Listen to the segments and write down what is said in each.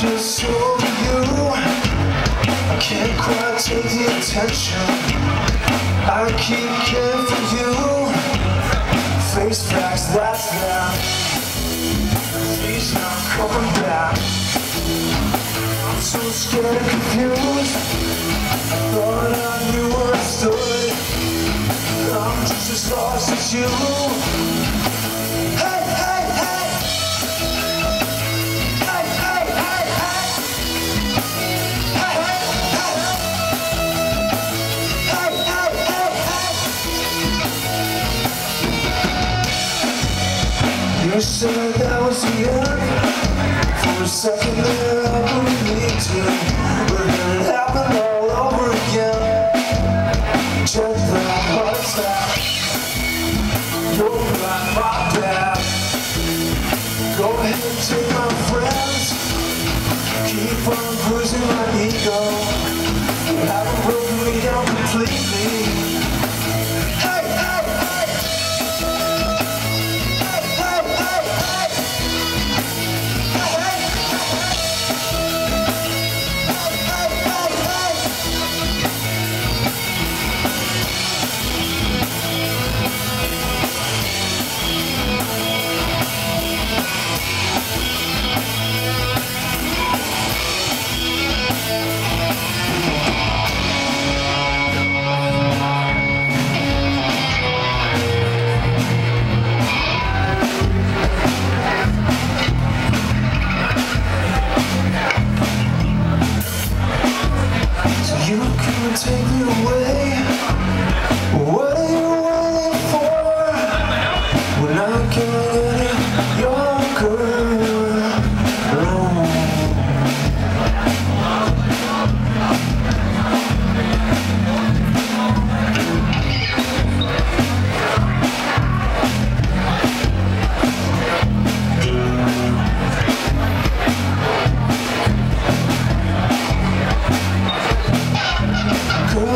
just hold you. I can't quite take the attention. I keep caring for you. Face facts, that's now. He's not coming back. I'm so scared and confused. Thought I knew what I stood. I'm just as lost as you. Said that was the end For a second there I believed you But then it happened all over again Check the heart attack You're not my bad Go ahead and take my friends. Keep on bruising my ego What are you waiting for? When I can't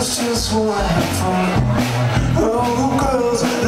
That's just what I have All Oh, girls